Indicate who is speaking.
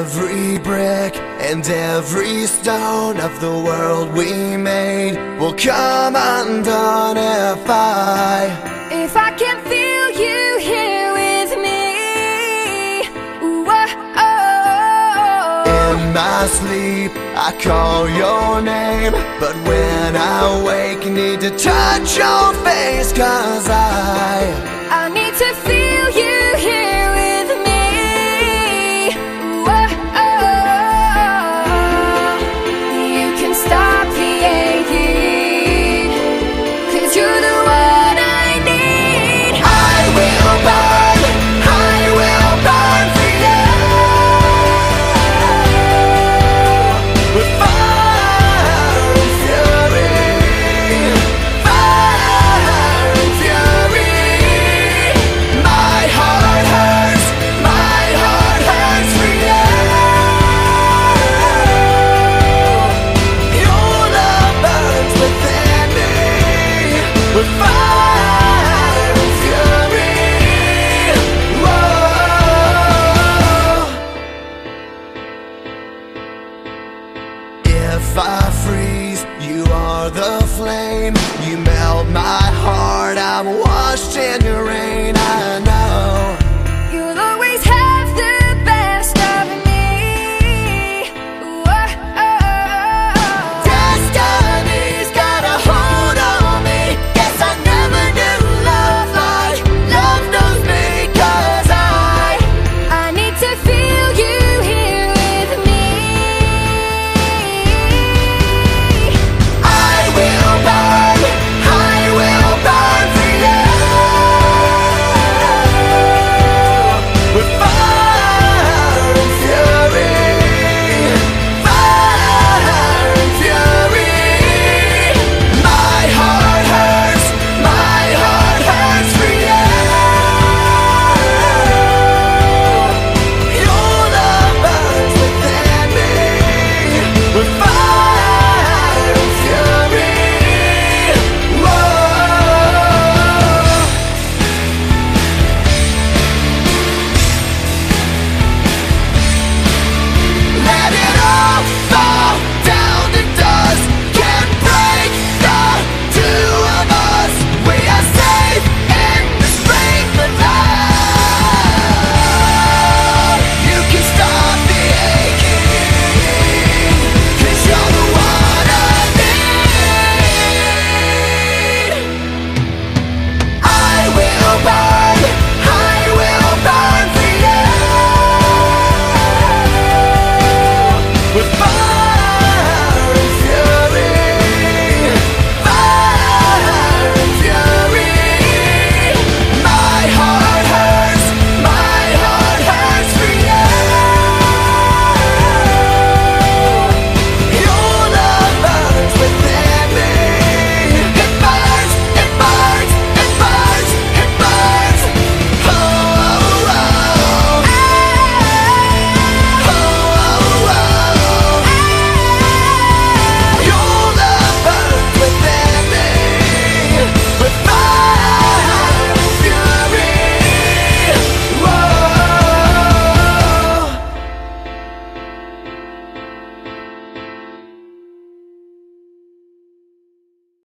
Speaker 1: every brick and every stone of the world we made will come undone if I
Speaker 2: If I can feel you here with me Whoa. Oh. In
Speaker 1: my sleep, I call your name But when I wake, need to touch your face Cause I if I freeze You are the flame. You melt my heart. I'm washed in your